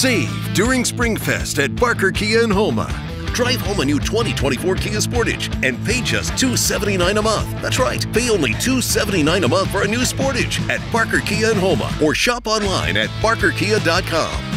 Save during Springfest at Barker Kia in Houma. Drive home a new 2024 Kia Sportage and pay just $279 a month. That's right, pay only $279 a month for a new Sportage at Barker Kia in Houma or shop online at barkerkia.com.